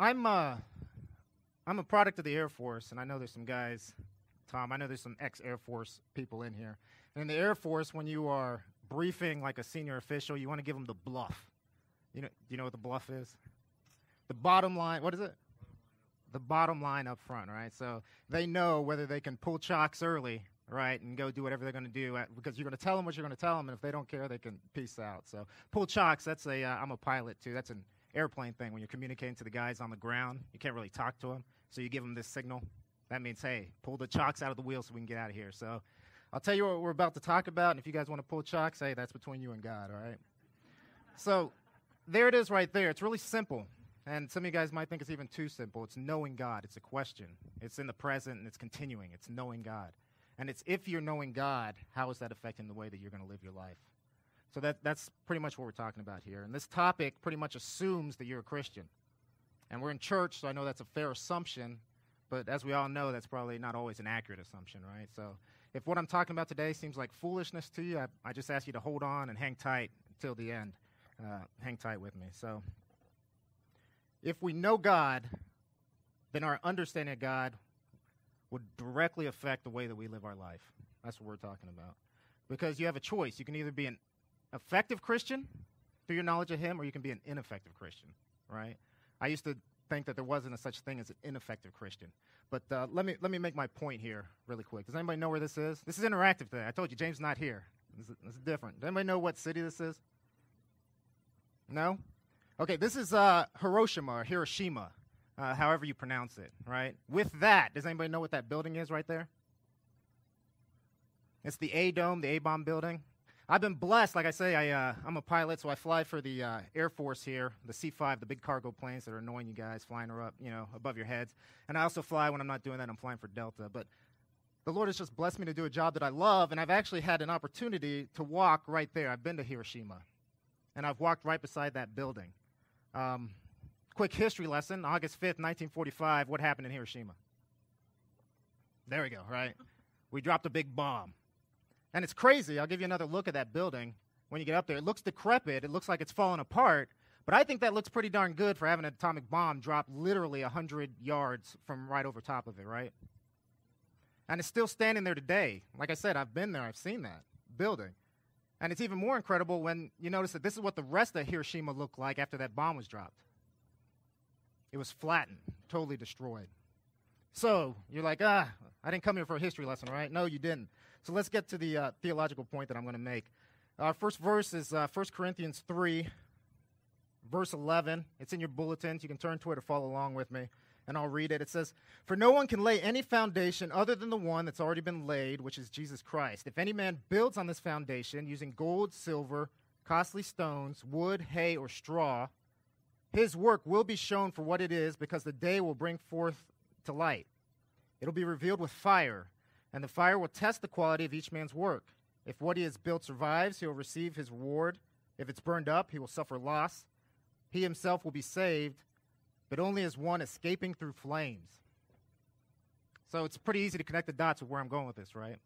I'm uh, I'm a product of the Air Force, and I know there's some guys, Tom. I know there's some ex-Air Force people in here. And in the Air Force, when you are briefing like a senior official, you want to give them the BLUF. You know, do you know what the BLUF is? The bottom line. What is it? The bottom line up front, right? So they know whether they can pull chocks early, right, and go do whatever they're going to do at, because you're going to tell them what you're going to tell them, and if they don't care, they can peace out. So pull chocks. That's a. am uh, a pilot too. That's an airplane thing when you're communicating to the guys on the ground. You can't really talk to them, so you give them this signal. That means, hey, pull the chocks out of the wheel so we can get out of here. So I'll tell you what we're about to talk about, and if you guys want to pull chocks, hey, that's between you and God, all right? so there it is right there. It's really simple. And some of you guys might think it's even too simple. It's knowing God. It's a question. It's in the present and it's continuing. It's knowing God. And it's if you're knowing God, how is that affecting the way that you're going to live your life? So that, that's pretty much what we're talking about here. And this topic pretty much assumes that you're a Christian. And we're in church, so I know that's a fair assumption. But as we all know, that's probably not always an accurate assumption, right? So if what I'm talking about today seems like foolishness to you, I, I just ask you to hold on and hang tight until the end. Uh, hang tight with me. So if we know God, then our understanding of God would directly affect the way that we live our life. That's what we're talking about. Because you have a choice. You can either be an effective Christian through your knowledge of Him, or you can be an ineffective Christian, right? I used to think that there wasn't a such thing as an ineffective Christian. But uh, let, me, let me make my point here really quick. Does anybody know where this is? This is interactive today. I told you, James not here. This is, different. Does anybody know what city this is? No? Okay, this is uh, Hiroshima or Hiroshima, uh, however you pronounce it, right? With that, does anybody know what that building is right there? It's the A Dome, the A bomb building. I've been blessed. Like I say, I, uh, I'm a pilot, so I fly for the uh, Air Force here, the C-5, the big cargo planes that are annoying you guys, flying her up, you know, above your heads. And I also fly when I'm not doing that. I'm flying for Delta. But the Lord has just blessed me to do a job that I love, and I've actually had an opportunity to walk right there. I've been to Hiroshima, and I've walked right beside that building. Um, quick history lesson: August 5th, 1945. What happened in Hiroshima? There we go. Right, we dropped a big bomb. And it's crazy. I'll give you another look at that building when you get up there. It looks decrepit, it looks like it's falling apart, but I think that looks pretty darn good for having an atomic bomb drop literally 100 yards from right over top of it, right? And it's still standing there today. Like I said, I've been there, I've seen that building. And it's even more incredible when you notice that this is what the rest of Hiroshima looked like after that bomb was dropped. It was flattened, totally destroyed. So you're like, ah, I didn't come here for a history lesson, right? No, you didn't. So let's get to the uh, theological point that I'm going to make. Our first verse is uh, 1 Corinthians 3, verse 11. It's in your bulletins. You can turn to it or follow along with me, and I'll read it. It says, For no one can lay any foundation other than the one that's already been laid, which is Jesus Christ. If any man builds on this foundation using gold, silver, costly stones, wood, hay, or straw, his work will be shown for what it is because the day will bring forth to light. It'll be revealed with fire and the fire will test the quality of each man's work. If what he has built survives, he will receive his reward. If it's burned up, he will suffer loss. He himself will be saved, but only as one escaping through flames. So it's pretty easy to connect the dots with where I'm going with this, right?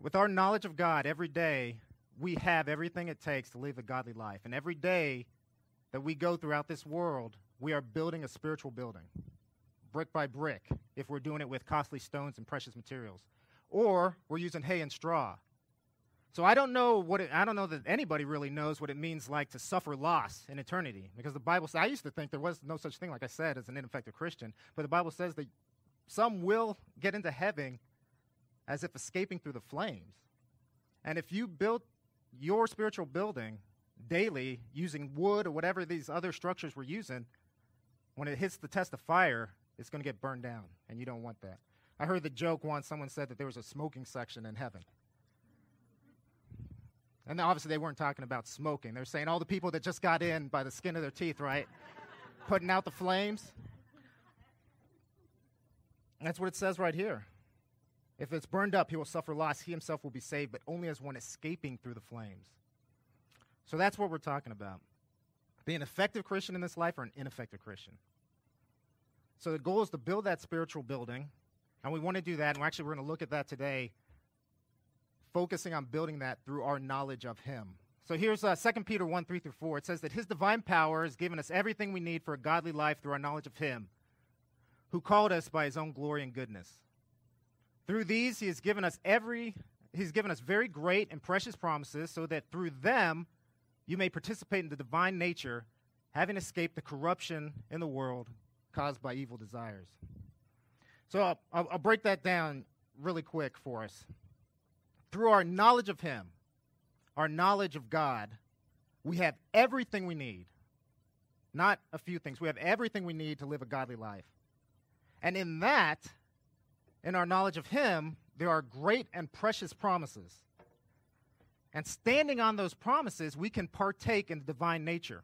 With our knowledge of God, every day we have everything it takes to live a godly life. And every day that we go throughout this world, we are building a spiritual building brick by brick if we're doing it with costly stones and precious materials. Or we're using hay and straw. So I don't know what it, I don't know that anybody really knows what it means like to suffer loss in eternity because the Bible says I used to think there was no such thing like I said as an ineffective Christian, but the Bible says that some will get into heaven as if escaping through the flames. And if you built your spiritual building daily using wood or whatever these other structures were using, when it hits the test of fire, it's going to get burned down, and you don't want that. I heard the joke once someone said that there was a smoking section in heaven. And obviously, they weren't talking about smoking. They're saying all the people that just got in by the skin of their teeth, right? Putting out the flames. That's what it says right here. If it's burned up, he will suffer loss. He himself will be saved, but only as one escaping through the flames. So that's what we're talking about. Being an effective Christian in this life or an ineffective Christian. So the goal is to build that spiritual building, and we want to do that. And actually, we're going to look at that today, focusing on building that through our knowledge of Him. So here's uh, 2 Peter 1 3 through 4. It says that his divine power has given us everything we need for a godly life through our knowledge of him, who called us by his own glory and goodness. Through these, he has given us every he's given us very great and precious promises so that through them you may participate in the divine nature, having escaped the corruption in the world caused by evil desires. So I'll, I'll, break that down really quick for us. Through our knowledge of him, our knowledge of God, we have everything we need. Not a few things. We have everything we need to live a godly life. And in that, in our knowledge of Him, there are great and precious promises. And standing on those promises, we can partake in the divine nature.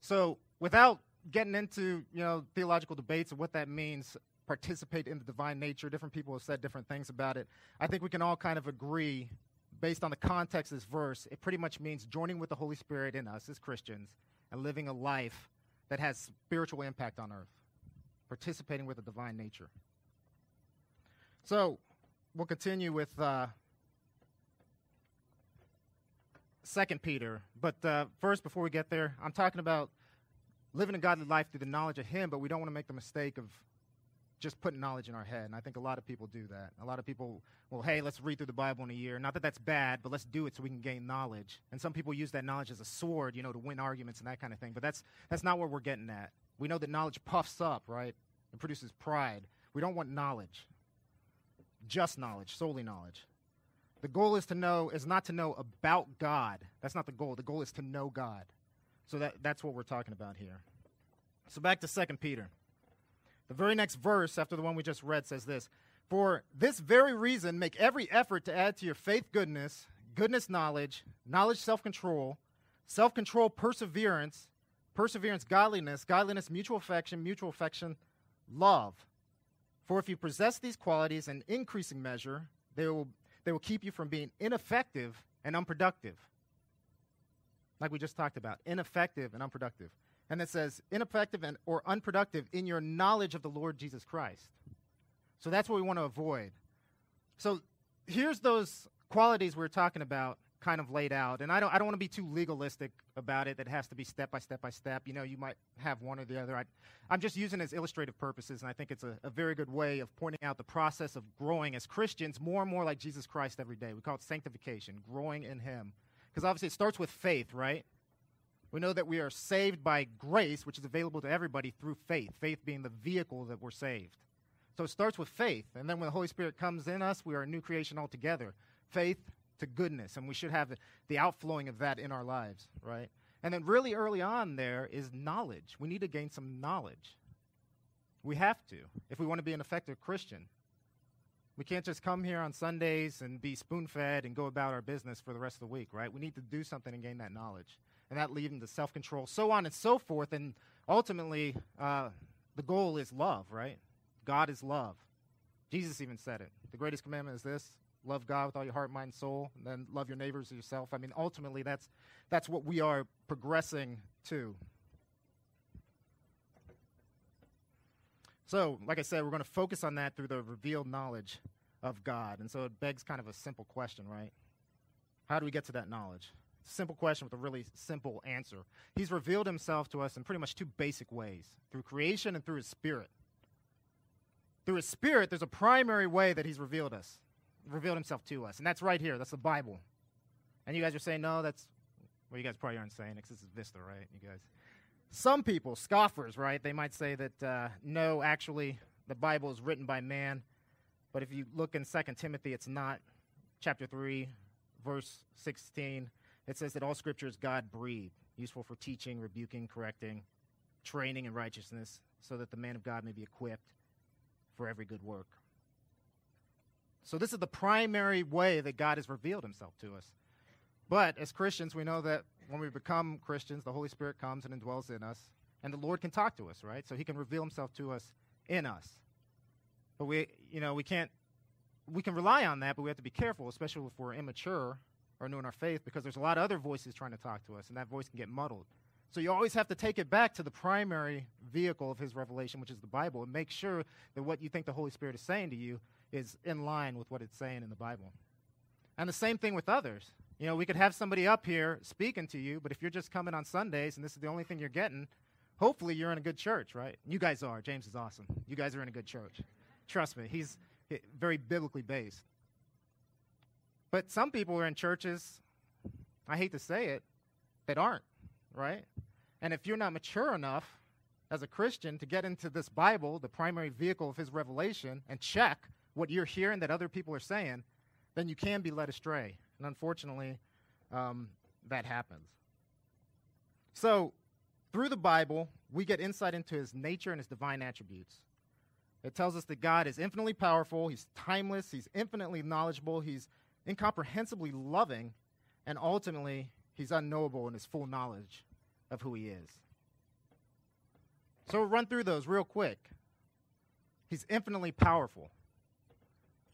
So, without getting into you know theological debates of what that means, participate in the divine nature. Different people have said different things about it. I think we can all kind of agree based on the context of this verse, it pretty much means joining with the Holy Spirit in us as Christians and living a life that has spiritual impact on earth, participating with the divine nature. So we'll continue with uh, Second Peter, but uh, first, before we get there, I'm talking about living a godly life through the knowledge of Him, but we don't want to make the mistake of just putting knowledge in our head. And I think a lot of people do that. A lot of people, well, hey, let's read through the Bible in a year. Not that that's bad, but let's do it so we can gain knowledge. And some people use that knowledge as a sword, you know, to win arguments and that kind of thing. But that's, that's not what we're getting at. We know that knowledge puffs up, right? It produces pride. We don't want knowledge, just knowledge, solely knowledge. The goal is to know, is not to know about God. That's not the goal. The goal is to know God. So that, that's what we're talking about here. So back to 2 Peter. The very next verse after the one we just read says this For this very reason, make every effort to add to your faith goodness, goodness knowledge, knowledge self control, self control perseverance, perseverance godliness, godliness mutual affection, mutual affection love. For if you possess these qualities in increasing measure, they will, they will keep you from being ineffective and unproductive. Like we just talked about, ineffective and unproductive and it says ineffective and, or unproductive in your knowledge of the Lord Jesus Christ. So that's what we want to avoid. So here's those qualities we are talking about kind of laid out. And I don't, I don't want to be too legalistic about it. That it has to be step by step by step. You know, you might have one or the other. I, am just using it as illustrative purposes, and I think it's a, a very good way of pointing out the process of growing as Christians more and more like Jesus Christ every day. We call it sanctification, growing in Him. Because obviously it starts with faith, right? We know that we are saved by grace, which is available to everybody through faith, faith being the vehicle that we're saved. So it starts with faith. And then when the Holy Spirit comes in us, we are a new creation altogether. Faith to goodness. And we should have the outflowing of that in our lives, right? And then really early on there is knowledge. We need to gain some knowledge. We have to if we want to be an effective Christian. We can't just come here on Sundays and be spoon fed and go about our business for the rest of the week, right? We need to do something and gain that knowledge and that leading to self control, so on and so forth. And ultimately, uh, the goal is love, right? God is love. Jesus even said it. The greatest commandment is this love God with all your heart, mind, soul, and then love your neighbors as yourself. I mean, ultimately, that's, that's what we are progressing to. So, like I said, we're going to focus on that through the revealed knowledge of God. And so it begs kind of a simple question, right? How do we get to that knowledge? simple question with a really simple answer. He's revealed himself to us in pretty much two basic ways through creation and through his spirit. Through his spirit, there's a primary way that he's revealed us, revealed himself to us, and that's right here. That's the Bible. And you guys are saying, no, that's, well, you guys probably aren't saying it because this is Vista, right? You guys. Some people, scoffers, right, they might say that, uh, no, actually, the Bible is written by man. But if you look in 2 Timothy, it's not. Chapter 3, verse 16 it says that all scripture is God breathed, useful for teaching, rebuking, correcting, training in righteousness, so that the man of God may be equipped for every good work. So, this is the primary way that God has revealed himself to us. But as Christians, we know that when we become Christians, the Holy Spirit comes and indwells in us, and the Lord can talk to us, right? So, he can reveal himself to us in us. But we, you know, we can't, we can rely on that, but we have to be careful, especially if we're immature or new in our faith because there's a lot of other voices trying to talk to us, and that voice can get muddled. So you always have to take it back to the primary vehicle of his revelation, which is the Bible, and make sure that what you think the Holy Spirit is saying to you is in line with what it's saying in the Bible. And the same thing with others. You know, we could have somebody up here speaking to you, but if you're just coming on Sundays and this is the only thing you're getting, hopefully you're in a good church, right? You guys are. James is awesome. You guys are in a good church. Trust me, he's very biblically based. But some people are in churches, I hate to say it, that aren't, right? And if you're not mature enough as a Christian to get into this Bible, the primary vehicle of his revelation, and check what you're hearing that other people are saying, then you can be led astray. And unfortunately, um, that happens. So, through the Bible, we get insight into his nature and his divine attributes. It tells us that God is infinitely powerful, he's timeless, he's infinitely knowledgeable, he's incomprehensibly loving, and ultimately, he's unknowable in his full knowledge of who he is. So we'll run through those real quick. He's infinitely powerful.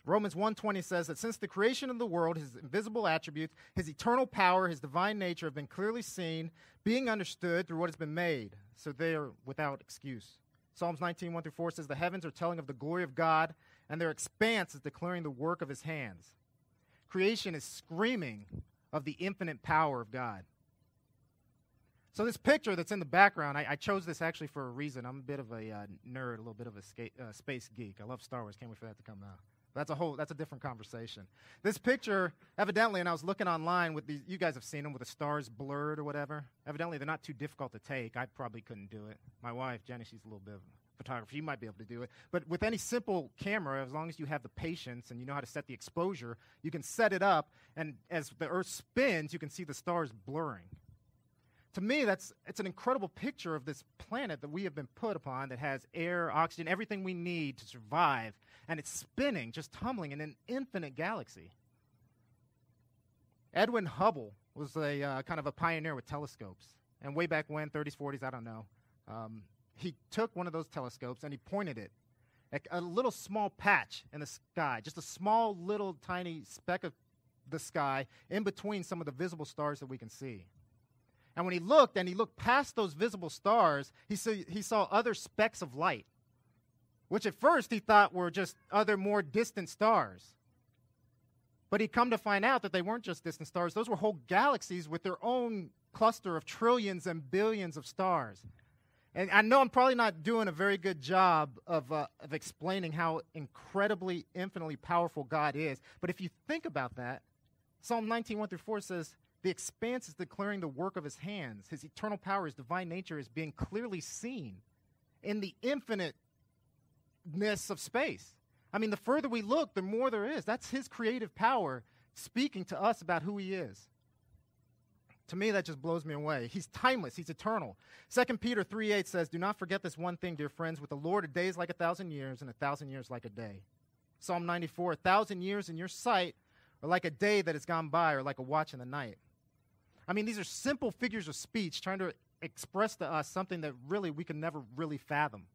Romans 1:20 says that since the creation of the world his invisible attributes, his eternal power, his divine nature have been clearly seen, being understood through what has been made, so they are without excuse. Psalms 19, 1 through 4 says, The heavens are telling of the glory of God, and their expanse is declaring the work of his hands. Creation is screaming of the infinite power of God. So, this picture that's in the background, I, I chose this actually for a reason. I'm a bit of a uh, nerd, a little bit of a uh, space geek. I love Star Wars. Can't wait for that to come out. That's a whole. That's a different conversation. This picture, evidently, and I was looking online with these. You guys have seen them with the stars blurred or whatever. Evidently, they're not too difficult to take. I probably couldn't do it. My wife, Jenny, she's a little bit of a photographer. You might be able to do it. But with any simple camera, as long as you have the patience and you know how to set the exposure, you can set it up, and as the Earth spins, you can see the stars blurring. To me, that's it's an incredible picture of this planet that we have been put upon that has air, oxygen, everything we need to survive and it's spinning, just tumbling in an infinite galaxy. Edwin Hubble was a uh, kind of a pioneer with telescopes. And way back when, 30s, 40s, I don't know, um, he took one of those telescopes and he pointed it at a little small patch in the sky, just a small little tiny speck of the sky in between some of the visible stars that we can see. And when he looked and he looked past those visible stars, he saw, he saw other specks of light which at first he thought were just other more distant stars. But he'd come to find out that they weren't just distant stars, those were whole galaxies with their own cluster of trillions and billions of stars. And I know I'm probably not doing a very good job of, uh, of explaining how incredibly, infinitely powerful God is. But if you think about that, Psalm 19, 1 through 4 says, The expanse is declaring the work of his hands. His eternal power, his divine nature is being clearly seen in the infinite ness of space. I mean, the further we look, the more there is. That's his creative power speaking to us about who he is. To me, that just blows me away. He's timeless, he's eternal. 2 Peter 3 8 says, Do not forget this one thing, dear friends. With the Lord, a day is like a thousand years, and a thousand years like a day. Psalm 94 A thousand years in your sight are like a day that has gone by, or like a watch in the night. I mean, these are simple figures of speech trying to express to us something that really we can never really fathom.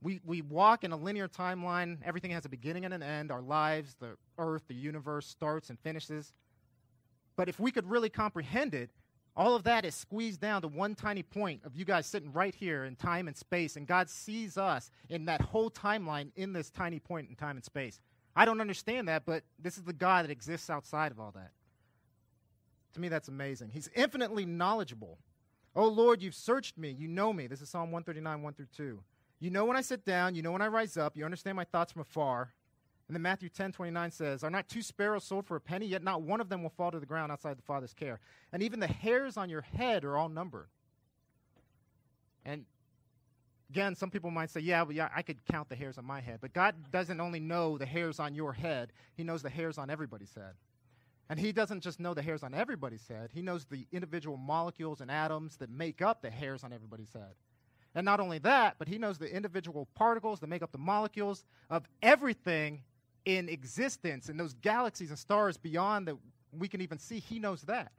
We, we walk in a linear timeline. Everything has a beginning and an end. Our lives, the earth, the universe starts and finishes. But if we could really comprehend it, all of that is squeezed down to one tiny point of you guys sitting right here in time and space, and God sees us in that whole timeline in this tiny point in time and space. I don't understand that, but this is the God that exists outside of all that. To me, that's amazing. He's infinitely knowledgeable. Oh Lord, you've searched me. You know me. This is Psalm 139, 1 through 2. You know when I sit down, you know when I rise up, you understand my thoughts from afar. And then Matthew 10 29 says, Are not two sparrows sold for a penny? Yet not one of them will fall to the ground outside the Father's care. And even the hairs on your head are all numbered. And again, some people might say, Yeah, well, yeah, I could count the hairs on my head. But God doesn't only know the hairs on your head, He knows the hairs on everybody's head. And He doesn't just know the hairs on everybody's head, He knows the individual molecules and atoms that make up the hairs on everybody's head. And not only that, but he knows the individual particles that make up the molecules of everything in existence and those galaxies and stars beyond that we can even see. He knows that.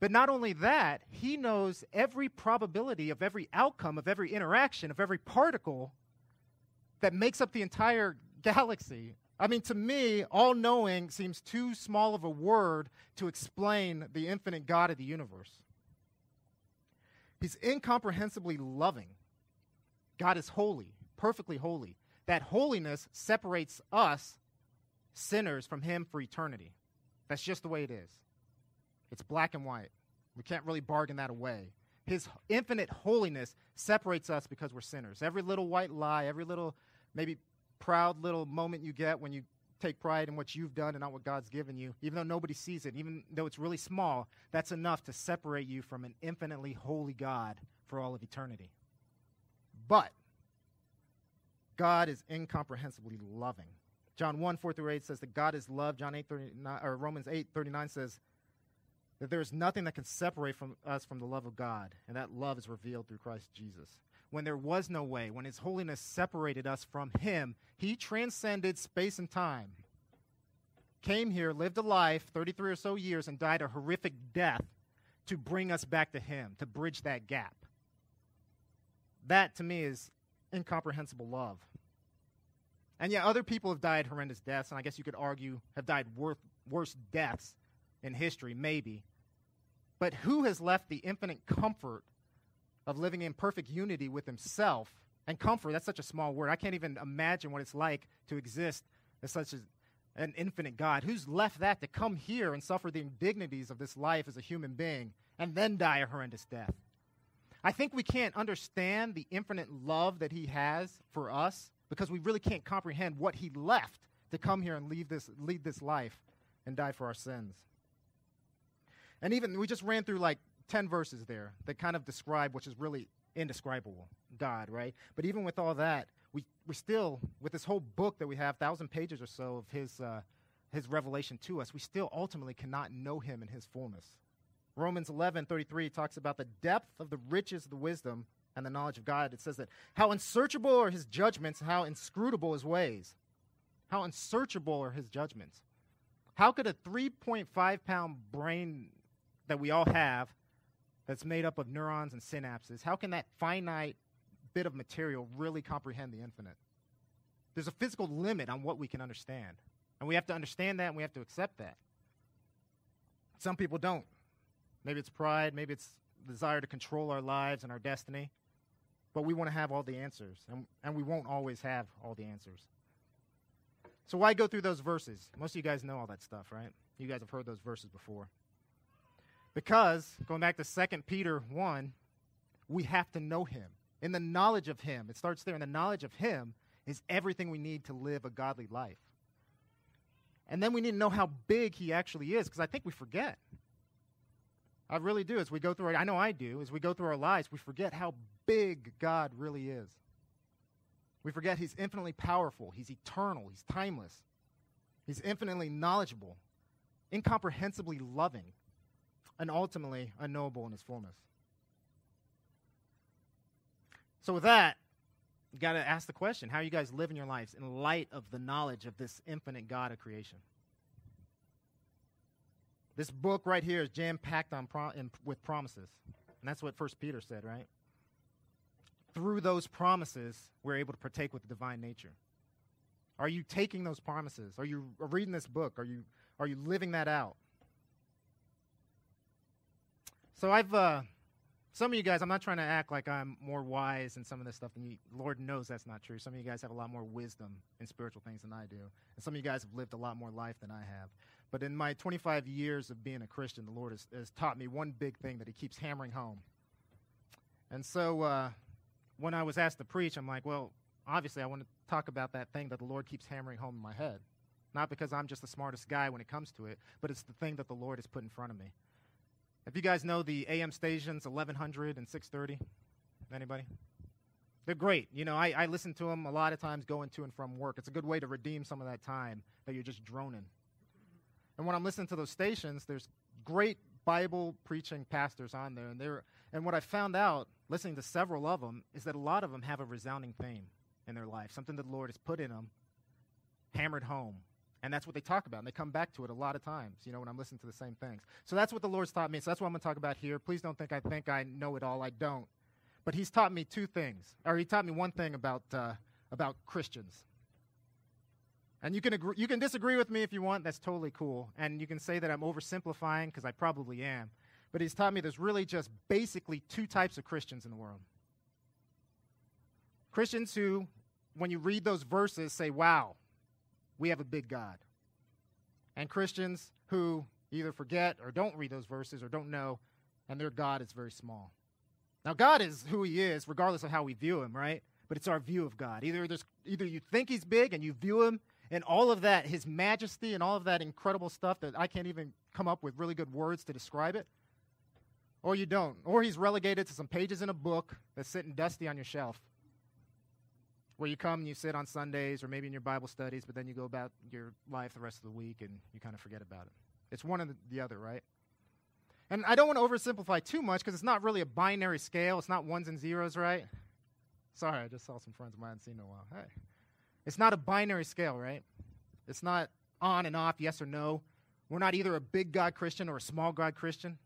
But not only that, he knows every probability of every outcome, of every interaction, of every particle that makes up the entire galaxy. I mean, to me, all knowing seems too small of a word to explain the infinite God of the universe. He's incomprehensibly loving. God is holy, perfectly holy. That holiness separates us, sinners, from Him for eternity. That's just the way it is. It's black and white. We can't really bargain that away. His infinite holiness separates us because we're sinners. Every little white lie, every little maybe proud little moment you get when you take pride in what you've done and not what God's given you, even though nobody sees it, even though it's really small, that's enough to separate you from an infinitely holy God for all of eternity. But God is incomprehensibly loving. John 1, 4 through 8 says that God is love. John 8, 39, or Romans 8, 39 says that there is nothing that can separate from us from the love of God, and that love is revealed through Christ Jesus. When there was no way, when His holiness separated us from Him, He transcended space and time, came here, lived a life, 33 or so years, and died a horrific death to bring us back to Him, to bridge that gap. That, to me, is incomprehensible love. And yet, other people have died horrendous deaths, and I guess you could argue have died worth, worse deaths in history, maybe. But who has left the infinite comfort of living in perfect unity with himself? And comfort, that's such a small word. I can't even imagine what it's like to exist as such an infinite God. Who's left that to come here and suffer the indignities of this life as a human being and then die a horrendous death? I think we can't understand the infinite love that he has for us because we really can't comprehend what he left to come here and leave this, lead this life and die for our sins. And even we just ran through like 10 verses there that kind of describe which is really indescribable God, right? But even with all that, we, we still, with this whole book that we have, thousand pages or so of his, uh, his revelation to us, we still ultimately cannot know him in his fullness. Romans 11, 33 talks about the depth of the riches of the wisdom and the knowledge of God. It says that how unsearchable are his judgments, how inscrutable his ways. How unsearchable are his judgments. How could a 3.5 pound brain that we all have that's made up of neurons and synapses, how can that finite bit of material really comprehend the infinite? There's a physical limit on what we can understand. And we have to understand that and we have to accept that. Some people don't. Maybe it's pride, maybe it's desire to control our lives and our destiny. But we want to have all the answers, and, and we won't always have all the answers. So, why go through those verses? Most of you guys know all that stuff, right? You guys have heard those verses before. Because, going back to 2 Peter 1, we have to know him. In the knowledge of him, it starts there. In the knowledge of him is everything we need to live a godly life. And then we need to know how big he actually is, because I think we forget. I really do. As we go through it, I know I do. As we go through our lives, we forget how big God really is. We forget He's infinitely powerful, He's eternal, He's timeless, He's infinitely knowledgeable, incomprehensibly loving, and ultimately unknowable in its fullness. So, with that, you got to ask the question how are you guys living your lives in light of the knowledge of this infinite God of creation? This book right here is jam packed with promises. And that's what First Peter said, right? Through those promises, we're able to partake with the divine nature. Are you taking those promises? Are you reading this book? Are you, are you living that out? So I've, uh, some of you guys, I'm not trying to act like I'm more wise in some of this stuff than you. Lord knows that's not true. Some of you guys have a lot more wisdom in spiritual things than I do. And some of you guys have lived a lot more life than I have. But in my 25 years of being a Christian, the Lord has, has taught me one big thing that He keeps hammering home. And so uh, when I was asked to preach, I'm like, well, obviously, I want to talk about that thing that the Lord keeps hammering home in my head. Not because I'm just the smartest guy when it comes to it, but it's the thing that the Lord has put in front of me. If you guys know the AM stations, 1100 and 630, anybody? They're great. You know, I, I listen to them a lot of times going to and from work. It's a good way to redeem some of that time that you're just droning. And when I'm listening to those stations, there's great Bible preaching pastors on there. And, they're, and what I found out, listening to several of them, is that a lot of them have a resounding theme in their life, something that the Lord has put in them, hammered home. And that's what they talk about. And they come back to it a lot of times, you know, when I'm listening to the same things. So that's what the Lord's taught me. So that's what I'm going to talk about here. Please don't think I think I know it all. I don't. But He's taught me two things, or He taught me one thing about, uh, about Christians. And you can, agree, you can disagree with me if you want, that's totally cool. And you can say that I'm oversimplifying, because I probably am. But he's taught me there's really just basically two types of Christians in the world Christians who, when you read those verses, say, wow, we have a big God. and Christians who either forget or don't read those verses or don't know, and their God is very small. Now, God is who He is, regardless of how we view Him, right? But it's our view of God. Either there's either you think He's big and you view Him and all of that, His majesty and all of that incredible stuff that I can't even come up with really good words to describe it, or you don't. Or He's relegated to some pages in a book that's sitting dusty on your shelf where you come and you sit on Sundays or maybe in your Bible studies, but then you go about your life the rest of the week and you kind of forget about it. It's one or the other, right? And I don't want to oversimplify too much because it's not really a binary scale. It's not ones and zeros, right? Sorry, I just saw some friends of mine seen in a while. Hey. It's not a binary scale, right? It's not on and off, yes or no. We're not either a big God Christian or a small God Christian.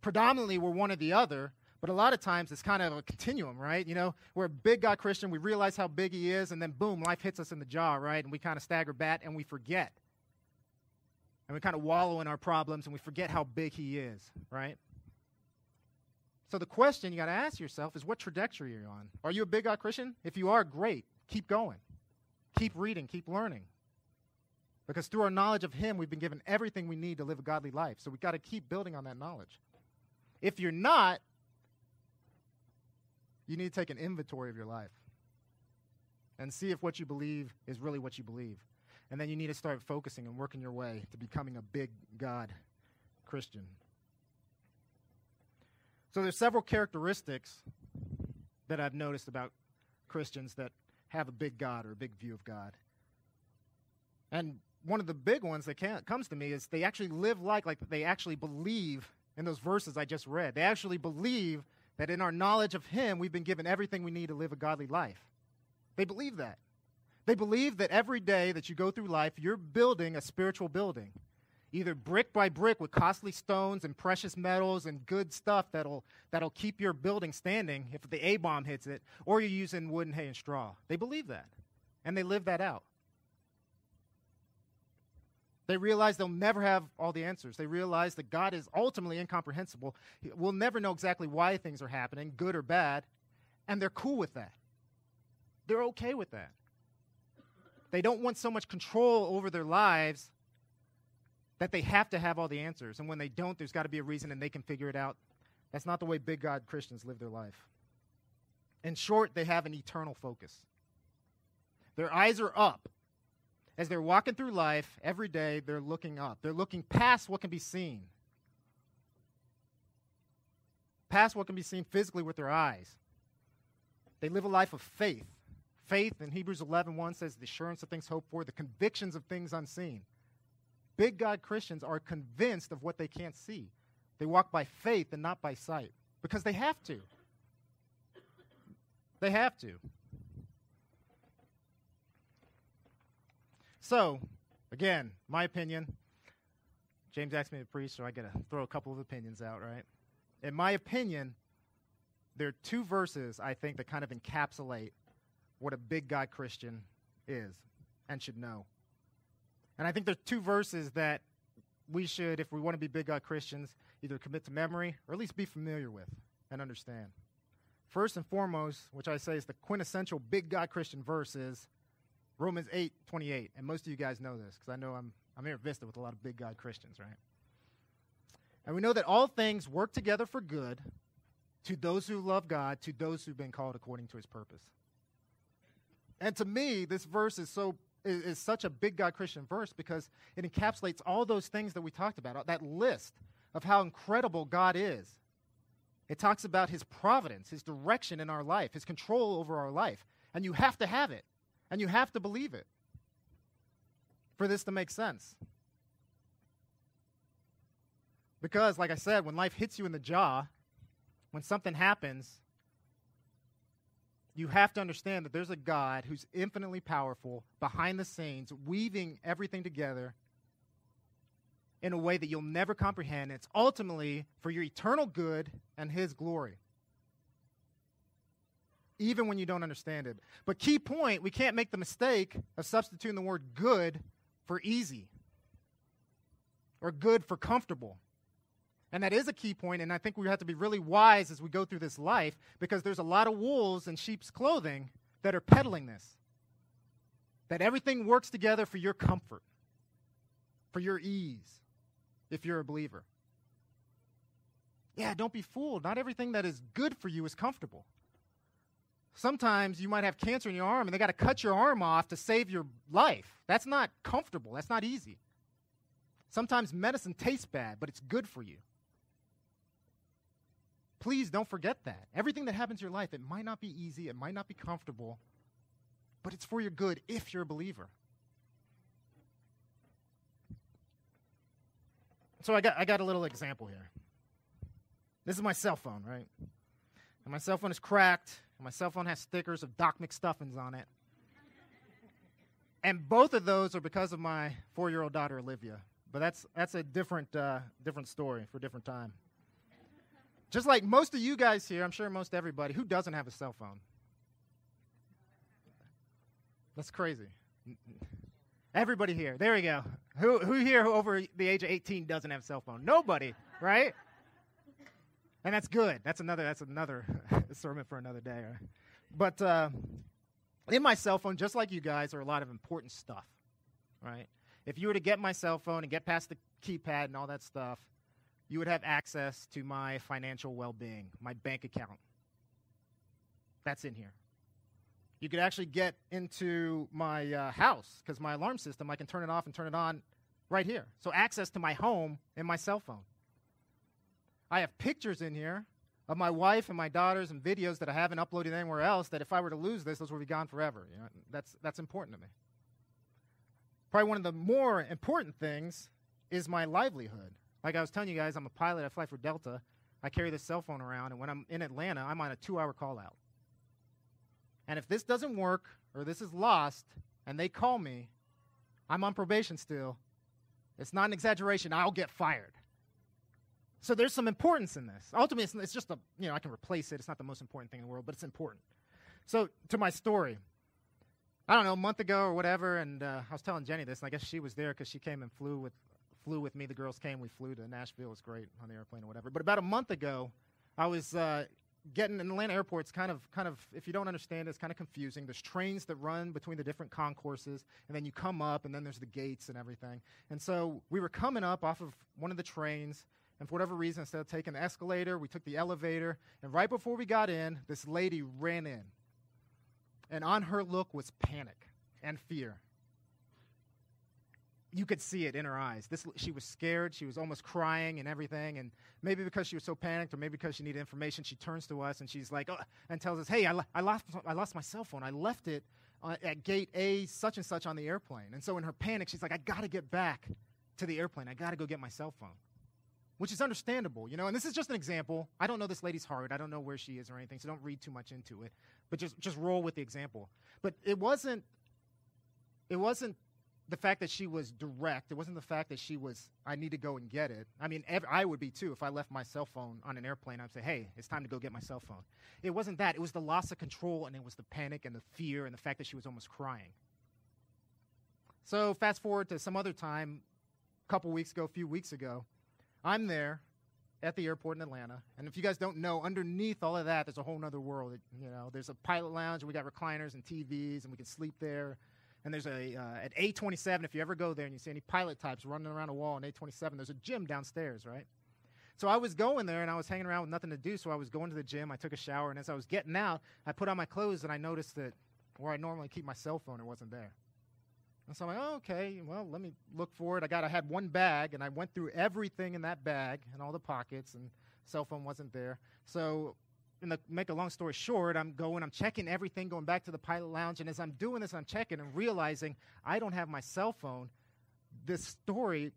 Predominantly, we're one or the other, but a lot of times it's kind of a continuum, right? You know, we're a big God Christian, we realize how big He is, and then boom, life hits us in the jaw, right? And we kind of stagger back and we forget. And we kind of wallow in our problems and we forget how big He is, right? So the question you got to ask yourself is what trajectory are you on? Are you a big God Christian? If you are, great. Keep going. Keep reading, keep learning. Because through our knowledge of Him, we've been given everything we need to live a godly life. So we've got to keep building on that knowledge. If you're not, you need to take an inventory of your life and see if what you believe is really what you believe. And then you need to start focusing and working your way to becoming a big God Christian. So there's several characteristics that I've noticed about Christians that have a big God or a big view of God. And one of the big ones that can, comes to me is they actually live like like they actually believe in those verses I just read. They actually believe that in our knowledge of Him, we've been given everything we need to live a godly life. They believe that. They believe that every day that you go through life, you're building a spiritual building, either brick by brick with costly stones and precious metals and good stuff that'll, that'll keep your building standing if the A bomb hits it, or you're using wood and hay and straw. They believe that, and they live that out. They realize they'll never have all the answers. They realize that God is ultimately incomprehensible. We'll never know exactly why things are happening, good or bad, and they're cool with that. They're okay with that. They don't want so much control over their lives that they have to have all the answers. And when they don't, there's got to be a reason and they can figure it out. That's not the way big God Christians live their life. In short, they have an eternal focus. Their eyes are up as they're walking through life every day, they're looking up. They're looking past what can be seen, past what can be seen physically with their eyes. They live a life of faith. Faith in Hebrews 11 1 says the assurance of things hoped for, the convictions of things unseen. Big God Christians are convinced of what they can't see. They walk by faith and not by sight because they have to. They have to. So, again, my opinion. James asked me to preach, so I got to throw a couple of opinions out, right? In my opinion, there are two verses I think that kind of encapsulate what a big God Christian is and should know. And I think there's two verses that we should, if we want to be big God Christians, either commit to memory or at least be familiar with and understand. First and foremost, which I say is the quintessential big God Christian verse, is Romans 8, 28. And most of you guys know this because I know I'm, I'm here at Vista with a lot of big God Christians, right? And we know that all things work together for good to those who love God, to those who've been called according to his purpose. And to me, this verse is so is, is such a big God Christian verse because it encapsulates all those things that we talked about, uh, that list of how incredible God is. It talks about his providence, his direction in our life, his control over our life. And you have to have it. And you have to believe it for this to make sense. Because, like I said, when life hits you in the jaw, when something happens, you have to understand that there's a God who's infinitely powerful behind the scenes, weaving everything together in a way that you'll never comprehend. It's ultimately for your eternal good and His glory even when you don't understand it. But key point, we can't make the mistake of substituting the word good for easy or good for comfortable. And that is a key point, and I think we have to be really wise as we go through this life because there's a lot of wolves in sheep's clothing that are peddling this. That everything works together for your comfort. for your ease if you're a believer. Yeah, don't be fooled. Not everything that is good for you is comfortable. Sometimes you might have cancer in your arm and they got to cut your arm off to save your life. That's not comfortable. That's not easy. Sometimes medicine tastes bad, but it's good for you. Please don't forget that. Everything that happens in your life, it might not be easy, it might not be comfortable, but it's for your good if you're a believer. So I got, I got a little example here. This is my cell phone, right? And my cell phone is cracked, and my cell phone has stickers of Doc McStuffins on it. And both of those are because of my four year old daughter, Olivia. But that's, that's a different, uh, different story for a different time. Just like most of you guys here, I'm sure most everybody, who doesn't have a cell phone? That's crazy. Everybody here. There we go. Who, who here who over the age of 18 doesn't have a cell phone? Nobody, right? And that's good. That's another, that's another sermon for another day. But uh, in my cell phone, just like you guys, are a lot of important stuff, right? If you were to get my cell phone and get past the keypad and all that stuff, you would have access to my financial well being, my bank account. That's in here. You could actually get into my uh, house because my alarm system, I can turn it off and turn it on right here. So, access to my home in my cell phone. I have pictures in here of my wife and my daughters and videos that I haven't uploaded anywhere else that if I were to lose this, those would be gone forever. You know, that's, that's important to me. Probably one of the more important things is my livelihood. Like I was telling you guys, I'm a pilot. I fly for Delta. I carry this cell phone around, and when I'm in Atlanta, I'm on a two hour call out. And if this doesn't work or this is lost and they call me, I'm on probation still. It's not an exaggeration. I'll get fired. So there's some importance in this. Ultimately, it's, it's, just a, you know, I can replace it. It's not the most important thing in the world, but it's important. So to my story, I don't know, a month ago or whatever, and uh, I was telling Jenny this, and I guess she was there because she came and flew with flew with me. The girls came. We flew to Nashville. It was great on the airplane or whatever. But about a month ago, I was uh, getting in Atlanta airport's kind of, kind of, if you don't understand, it's kind of confusing. There's trains that run between the different concourses, and then you come up, and then there's the gates and everything. And so we were coming up off of one of the trains, and for whatever reason, instead of taking the escalator, we took the elevator. And right before we got in, this lady ran in. And on her look was panic and fear you could see it in her eyes. This, she was scared. She was almost crying and everything. And maybe because she was so panicked, or maybe because she needed information, she turns to us and she's like, oh, and tells us, "Hey, I, I, lost, I lost my cell phone. I left it uh, at gate A, such and such, on the airplane." And so in her panic, she's like, "I got to get back to the airplane. I got to go get my cell phone," which is understandable, you know. And this is just an example. I don't know this lady's heart. I don't know where she is or anything, so don't read too much into it. But just just roll with the example. But it wasn't. It wasn't the fact that she was direct. It wasn't the fact that she was, I need to go and get it. I mean, ev- I would be too if I left my cell phone on an airplane. I'd say, hey, it's time to go get my cell phone. It wasn't that. It was the loss of control and it was the panic and the fear and the fact that she was almost crying. So, fast forward to some other time, a couple weeks ago, a few weeks ago, I'm there at the airport in Atlanta. And if you guys don't know, underneath all of that, there's a whole other world. It, you know, there's a pilot lounge, and we got recliners and TVs, and we can sleep there. And there's a uh, at A27. If you ever go there and you see any pilot types running around a wall on A27, there's a gym downstairs, right? So I was going there and I was hanging around with nothing to do. So I was going to the gym. I took a shower, and as I was getting out, I put on my clothes and I noticed that where I normally keep my cell phone, it wasn't there. And so I'm like, oh, okay, well, let me look for it. I got, I had one bag, and I went through everything in that bag and all the pockets, and cell phone wasn't there. So and to make a long story short, I'm going, I'm checking everything, going back to the pilot lounge, and as I'm doing this, I'm checking and realizing I don't have my cell phone. This story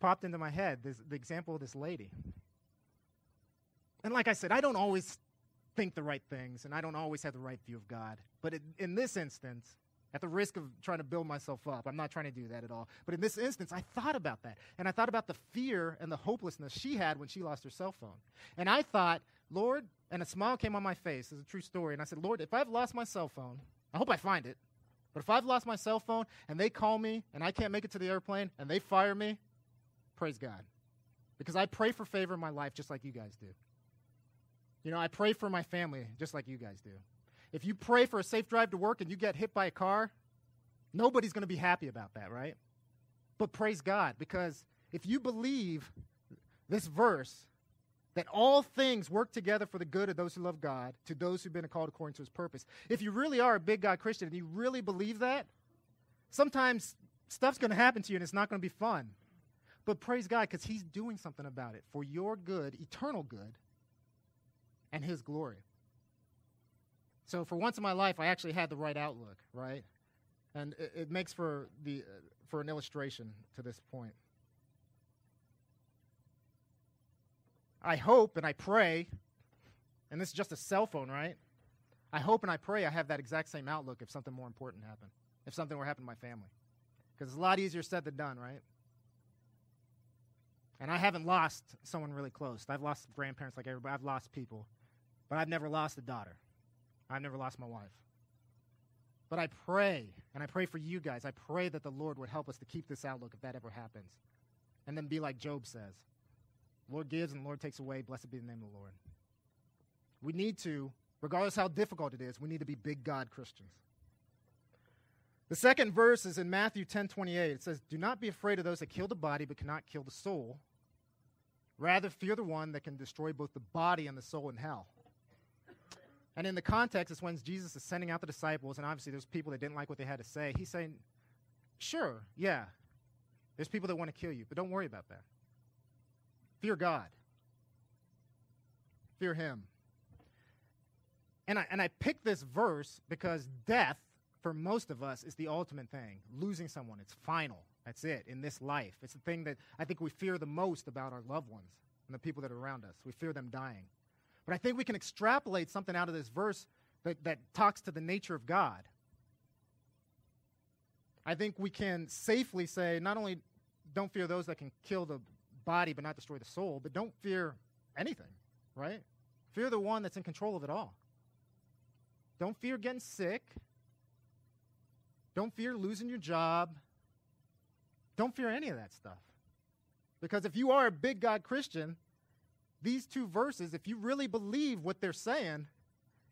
popped into my head, this, the example of this lady. And like I said, I don't always think the right things, and I don't always have the right view of God. But it, in this instance, at the risk of trying to build myself up, I'm not trying to do that at all. But in this instance, I thought about that. And I thought about the fear and the hopelessness she had when she lost her cell phone. And I thought, Lord, and a smile came on my face. It's a true story. And I said, Lord, if I've lost my cell phone, I hope I find it. But if I've lost my cell phone and they call me and I can't make it to the airplane and they fire me, praise God. Because I pray for favor in my life just like you guys do. You know, I pray for my family just like you guys do. If you pray for a safe drive to work and you get hit by a car, nobody's going to be happy about that, right? But praise God, because if you believe this verse, that all things work together for the good of those who love God, to those who've been called according to his purpose. If you really are a big God Christian and you really believe that, sometimes stuff's going to happen to you and it's not going to be fun. But praise God because he's doing something about it for your good, eternal good, and his glory. So for once in my life, I actually had the right outlook, right? And it, it makes for, the, uh, for an illustration to this point. I hope and I pray, and this is just a cell phone, right? I hope and I pray I have that exact same outlook if something more important happened, if something were to happen to my family. Because it's a lot easier said than done, right? And I haven't lost someone really close. I've lost grandparents like everybody. I've lost people. But I've never lost a daughter. I've never lost my wife. But I pray, and I pray for you guys. I pray that the Lord would help us to keep this outlook if that ever happens. And then be like Job says Lord gives and Lord takes away. Blessed be the name of the Lord. We need to, regardless how difficult it is, we need to be big God Christians. The second verse is in Matthew 10 28. It says, Do not be afraid of those that kill the body but cannot kill the soul. Rather, fear the one that can destroy both the body and the soul in hell. And in the context, it's when Jesus is sending out the disciples, and obviously there's people that didn't like what they had to say. He's saying, Sure, yeah, there's people that want to kill you, but don't worry about that. Fear God. Fear Him. And I, and I picked this verse because death, for most of us, is the ultimate thing. Losing someone, it's final. That's it in this life. It's the thing that I think we fear the most about our loved ones and the people that are around us. We fear them dying. But I think we can extrapolate something out of this verse that, that talks to the nature of God. I think we can safely say not only don't fear those that can kill the body but not destroy the soul. But don't fear anything, right? Fear the one that's in control of it all. Don't fear getting sick. Don't fear losing your job. Don't fear any of that stuff. Because if you are a big God Christian, these two verses, if you really believe what they're saying,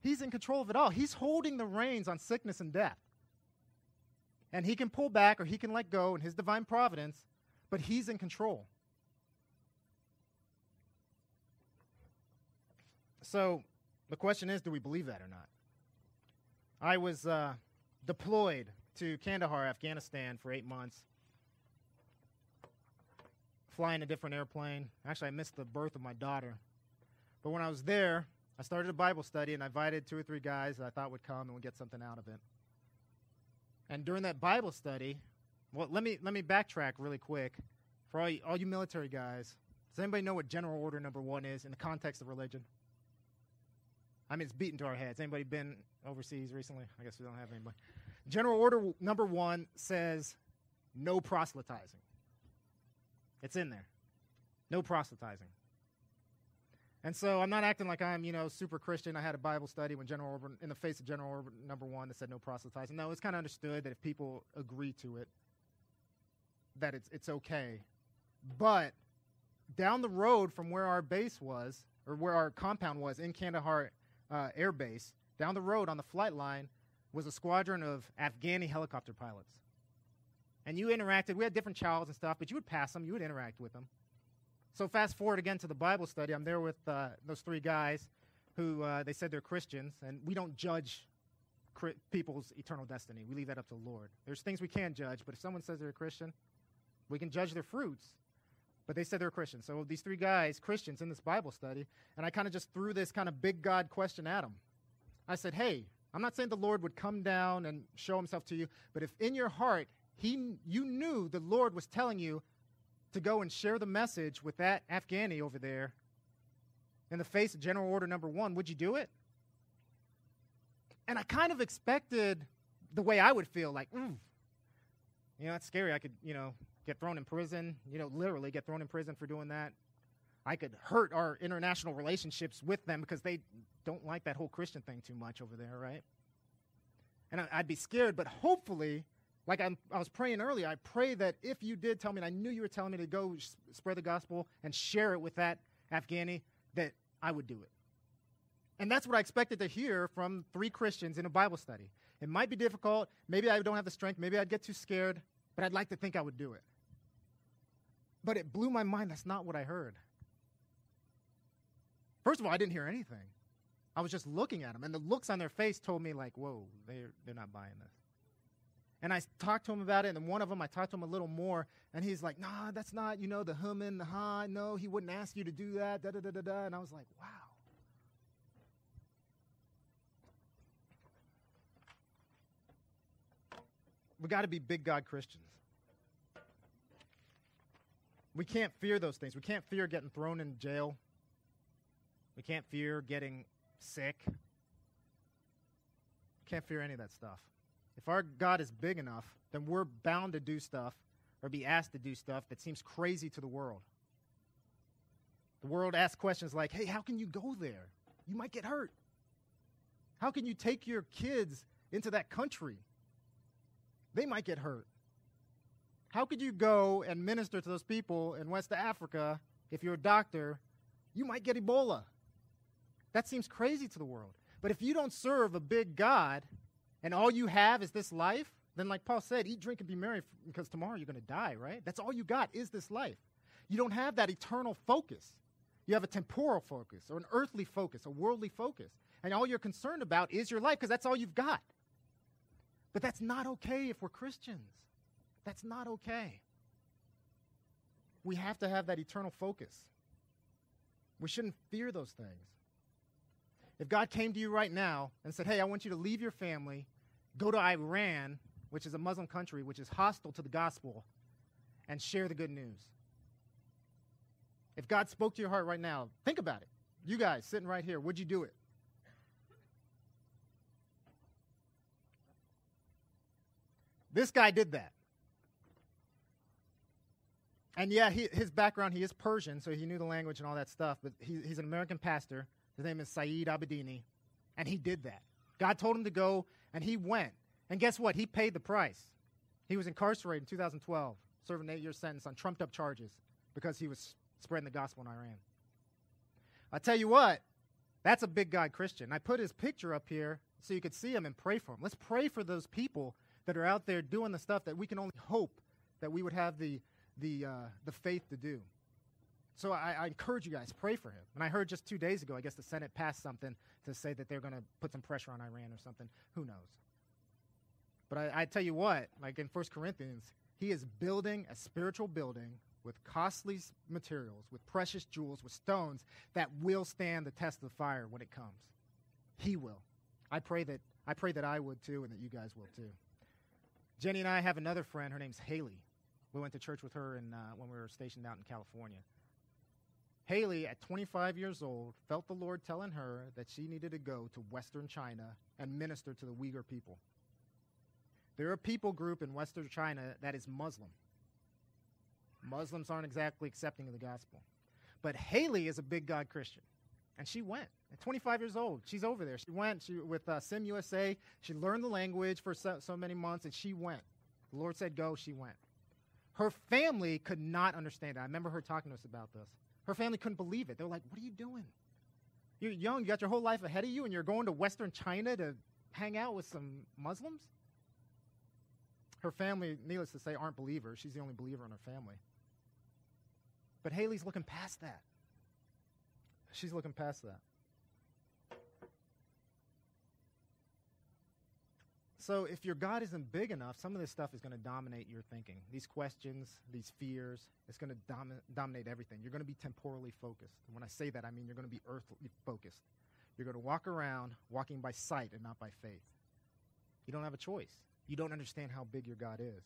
He's in control of it all. He's holding the reins on sickness and death. And He can pull back or He can let go in His divine providence, but He's in control. So the question is do we believe that or not? I was uh, deployed to Kandahar, Afghanistan for eight months, flying a different airplane. Actually, I missed the birth of my daughter. But when I was there, I started a Bible study and I invited two or three guys that I thought would come and would get something out of it. And during that Bible study, well, let me, let me backtrack really quick. For all you, all you military guys, does anybody know what General Order Number One is in the context of religion? I mean, it's beaten to our heads. Anybody been overseas recently? I guess we don't have anybody. General Order number one says no proselytizing. It's in there. No proselytizing. And so I'm not acting like I'm, you know, super Christian. I had a Bible study when General Order, in the face of General Order number one that said no proselytizing. No, it's kind of understood that if people agree to it, that it's it's okay. But down the road from where our base was, or where our compound was in Kandahar, uh, Air Base, down the road on the flight line was a squadron of Afghani helicopter pilots. And you interacted, we had different chows and stuff, but you would pass them, you would interact with them. So fast forward again to the Bible study. I'm there with uh, those three guys who uh, they said they're Christians, and we don't judge cri- people's eternal destiny. We leave that up to the Lord. There's things we can judge, but if someone says they're a Christian, we can judge their fruits. But they said they're Christians. So these three guys, Christians, in this Bible study, and I kind of just threw this kind of big God question at them. I said, hey, I'm not saying the Lord would come down and show himself to you, but if in your heart he, you knew the Lord was telling you to go and share the message with that Afghani over there in the face of General Order number one, would you do it? And I kind of expected the way I would feel like, mm, you know, that's scary. I could, you know, get thrown in prison, you know, literally get thrown in prison for doing that. I could hurt our international relationships with them because they don't like that whole Christian thing too much over there, right? And I, would be scared, but hopefully, like I'm, i was praying earlier, I pray that if you did tell me, and I knew you were telling me to go s- spread the gospel and share it with that Afghani, that I would do it. And that's what I expected to hear from three Christians in a Bible study. It might be difficult. Maybe I don't have the strength. Maybe I'd get too scared, but I'd like to think I would do it. But it blew my mind. That's not what I heard. First of all, I didn't hear anything. I was just looking at them, and the looks on their face told me, like, whoa, they're, they're not buying this. And I talked to him about it, and one of them, I talked to him a little more, and he's like, nah, that's not, you know, the hum and the ha. No, he wouldn't ask you to do that, da da da da da. And I was like, wow. We got to be big God Christians. We can't fear those things. We can't fear getting thrown in jail. We can't fear getting sick. Can't fear any of that stuff. If our God is big enough, then we're bound to do stuff or be asked to do stuff that seems crazy to the world. The world asks questions like, hey, how can you go there? You might get hurt. How can you take your kids into that country? They might get hurt. How could you go and minister to those people in West Africa if you're a doctor? You might get Ebola. That seems crazy to the world. But if you don't serve a big God and all you have is this life, then, like Paul said, eat, drink, and be merry because tomorrow you're going to die, right? That's all you got is this life. You don't have that eternal focus. You have a temporal focus or an earthly focus, a worldly focus. And all you're concerned about is your life because that's all you've got. But that's not okay if we're Christians. That's not okay. We have to have that eternal focus. We shouldn't fear those things. If God came to you right now and said, Hey, I want you to leave your family, go to Iran, which is a Muslim country which is hostile to the gospel, and share the good news. If God spoke to your heart right now, think about it. You guys sitting right here, would you do it? This guy did that. And yeah, he, his background, he is Persian, so he knew the language and all that stuff, but he, he's an American pastor. His name is Saeed Abedini, and he did that. God told him to go, and he went. And guess what? He paid the price. He was incarcerated in 2012, serving an eight year sentence on trumped up charges because he was spreading the gospel in Iran. I tell you what, that's a big God Christian. I put his picture up here so you could see him and pray for him. Let's pray for those people that are out there doing the stuff that we can only hope that we would have the, the, uh, the faith to do. So I, I, encourage you guys, pray for him. And I heard just two days ago, I guess the Senate passed something to say that they're going to put some pressure on Iran or something. Who knows? But I, I tell you what, like in 1 Corinthians, he is building a spiritual building with costly materials, with precious jewels, with stones that will stand the test of fire when it comes. He will. I pray that I pray that I would too, and that you guys will too. Jenny and I have another friend. Her name's Haley. We went to church with her in, uh, when we were stationed out in California. Haley, at 25 years old, felt the Lord telling her that she needed to go to Western China and minister to the Uyghur people. They're a people group in Western China that is Muslim. Muslims aren't exactly accepting of the gospel. But Haley is a big God Christian, and she went. At 25 years old, she's over there. She went she, with uh. She learned the language for so, so many months, and she went. The Lord said, Go, she went. Her family could not understand it. I remember her talking to us about this. Her family couldn't believe it. They were like, What are you doing? You're young, you got your whole life ahead of you, and you're going to Western China to hang out with some Muslims? Her family, needless to say, aren't believers. She's the only believer in her family. But Haley's looking past that. She's looking past that. So, if your God isn't big enough, some of this stuff is going to dominate your thinking. These questions, these fears, it's going to domi- dominate everything. You're going to be temporally focused. And when I say that, I mean you're going to be earthly focused. You're going to walk around walking by sight and not by faith. You don't have a choice. You don't understand how big your God is.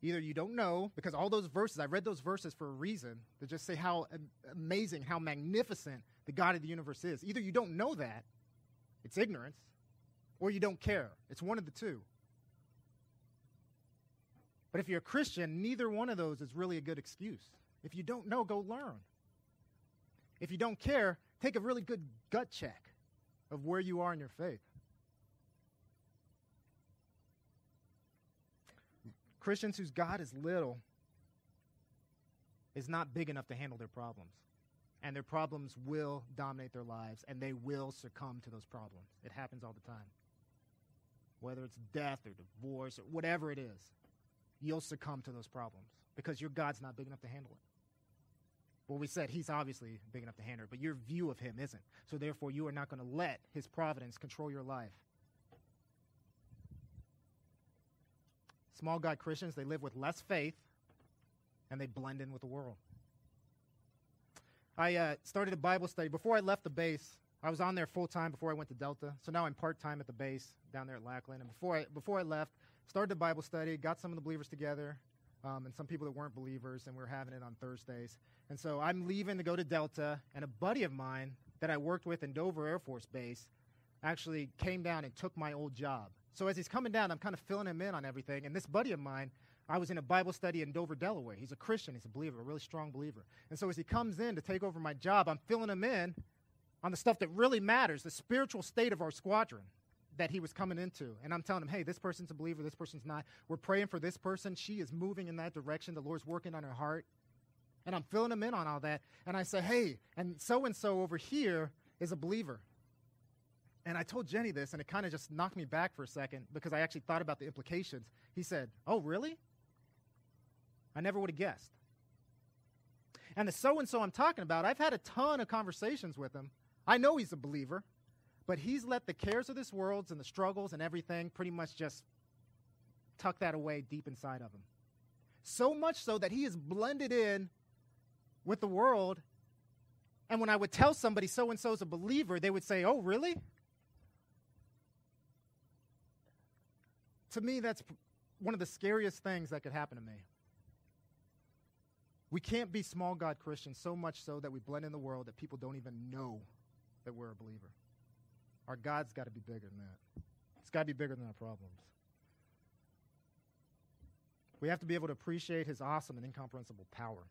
Either you don't know, because all those verses, I read those verses for a reason to just say how amazing, how magnificent the God of the universe is. Either you don't know that, it's ignorance, or you don't care. It's one of the two. But if you're a Christian, neither one of those is really a good excuse. If you don't know, go learn. If you don't care, take a really good gut check of where you are in your faith. Christians whose God is little is not big enough to handle their problems. And their problems will dominate their lives, and they will succumb to those problems. It happens all the time whether it's death or divorce or whatever it is, you'll succumb to those problems because your God's not big enough to handle it. Well, we said he's obviously big enough to handle it, but your view of him isn't. So therefore, you are not going to let his providence control your life. Small God Christians, they live with less faith and they blend in with the world. I uh, started a Bible study. Before I left the base, I was on there full time before I went to Delta. So now I'm part time at the base down there at Lackland. And before I, before I left, started a Bible study, got some of the believers together, um, and some people that weren't believers, and we are having it on Thursdays. And so I'm leaving to go to Delta, and a buddy of mine that I worked with in Dover Air Force Base actually came down and took my old job. So as he's coming down, I'm kind of filling him in on everything. And this buddy of mine, I was in a Bible study in Dover, Delaware. He's a Christian, he's a believer, a really strong believer. And so as he comes in to take over my job, I'm filling him in on the stuff that really matters, the spiritual state of our squadron that he was coming into. And I'm telling him, hey, this person's a believer, this person's not. We're praying for this person. She is moving in that direction. The Lord's working on her heart. And I'm filling him in on all that. And I say, hey, and so and so over here is a believer. And I told Jenny this, and it kind of just knocked me back for a second because I actually thought about the implications. He said, Oh, really? I never would have guessed. And the so and so I'm talking about, I've had a ton of conversations with him. I know he's a believer, but he's let the cares of this world and the struggles and everything pretty much just tuck that away deep inside of him. So much so that he is blended in with the world. And when I would tell somebody so and so is a believer, they would say, Oh, really? to me, that's one of the scariest things that could happen to me. We can't be small God Christians so much so that we blend in the world that people don't even know that we're a believer. Our God's got to be bigger than that. It's got to be bigger than our problems. We have to be able to appreciate his awesome and incomprehensible power.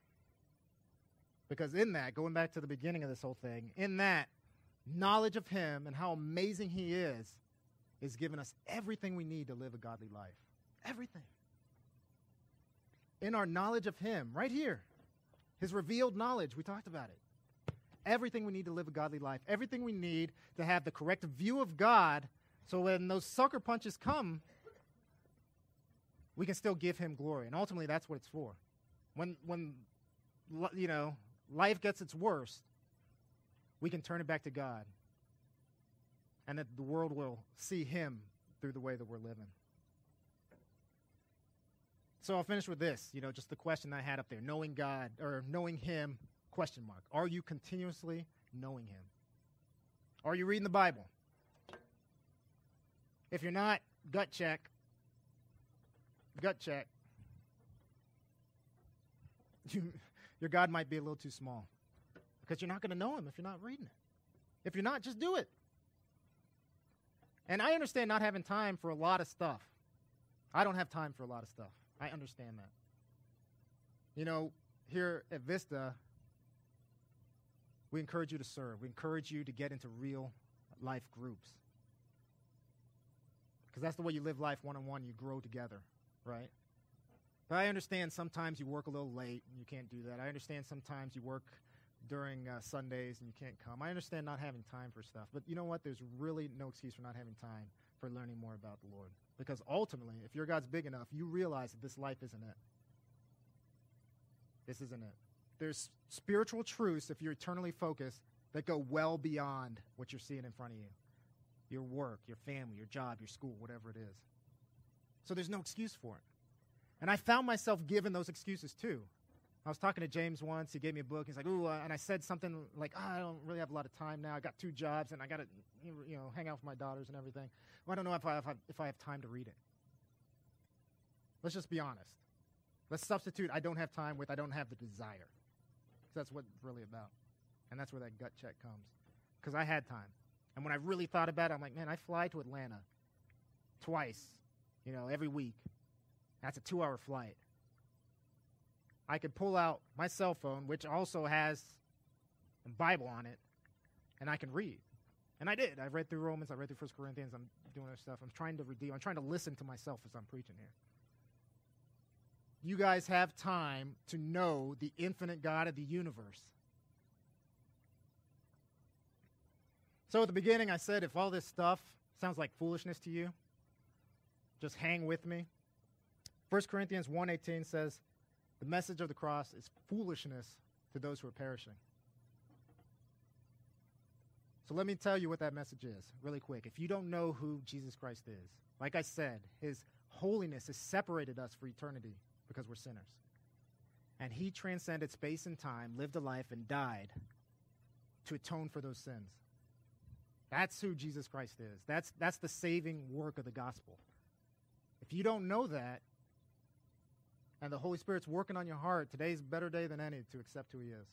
Because in that, going back to the beginning of this whole thing, in that knowledge of him and how amazing he is, is giving us everything we need to live a godly life. Everything. In our knowledge of Him, right here, His revealed knowledge, we talked about it. Everything we need to live a godly life, everything we need to have the correct view of God, so when those sucker punches come, we can still give Him glory. And ultimately, that's what it's for. When, when you know, life gets its worst, we can turn it back to God and that the world will see him through the way that we're living. So I'll finish with this, you know, just the question I had up there, knowing God or knowing him question mark. Are you continuously knowing him? Are you reading the Bible? If you're not, gut check. Gut check. You, your God might be a little too small because you're not going to know him if you're not reading it. If you're not, just do it. And I understand not having time for a lot of stuff. I don't have time for a lot of stuff. I understand that. You know, here at Vista, we encourage you to serve. We encourage you to get into real life groups. Because that's the way you live life one on one, you grow together, right? But I understand sometimes you work a little late and you can't do that. I understand sometimes you work during uh, Sundays and you can't come. I understand not having time for stuff, but you know what? There's really no excuse for not having time for learning more about the Lord. Because ultimately, if your God's big enough, you realize that this life isn't it. This isn't it. There's spiritual truths, if you're eternally focused, that go well beyond what you're seeing in front of you your work, your family, your job, your school, whatever it is. So there's no excuse for it. And I found myself giving those excuses too. I was talking to James once. He gave me a book. He's like, "Ooh," uh, and I said something like, oh, "I don't really have a lot of time now. I got two jobs, and I got to, you know, hang out with my daughters and everything. Well, I don't know if I have, if I have time to read it." Let's just be honest. Let's substitute "I don't have time" with "I don't have the desire," that's what it's really about, and that's where that gut check comes. Because I had time, and when I really thought about it, I'm like, "Man, I fly to Atlanta twice, you know, every week. That's a two-hour flight." I could pull out my cell phone, which also has a Bible on it, and I can read. And I did. I read through Romans. I read through First Corinthians. I'm doing this stuff. I'm trying to redeem. I'm trying to listen to myself as I'm preaching here. You guys have time to know the infinite God of the universe. So at the beginning, I said, if all this stuff sounds like foolishness to you, just hang with me. 1 Corinthians 1.18 says, the message of the cross is foolishness to those who are perishing. So let me tell you what that message is, really quick. If you don't know who Jesus Christ is, like I said, his holiness has separated us for eternity because we're sinners. And he transcended space and time, lived a life, and died to atone for those sins. That's who Jesus Christ is. That's, that's the saving work of the gospel. If you don't know that, and the Holy Spirit's working on your heart, today's a better day than any to accept who He is.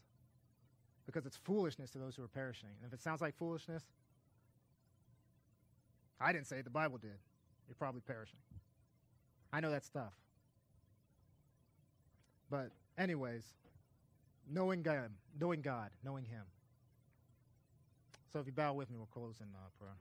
Because it's foolishness to those who are perishing. And if it sounds like foolishness, I didn't say it, the Bible did. You're probably perishing. I know that stuff. But, anyways, knowing God, knowing God, knowing Him. So if you bow with me, we'll close in uh, prayer.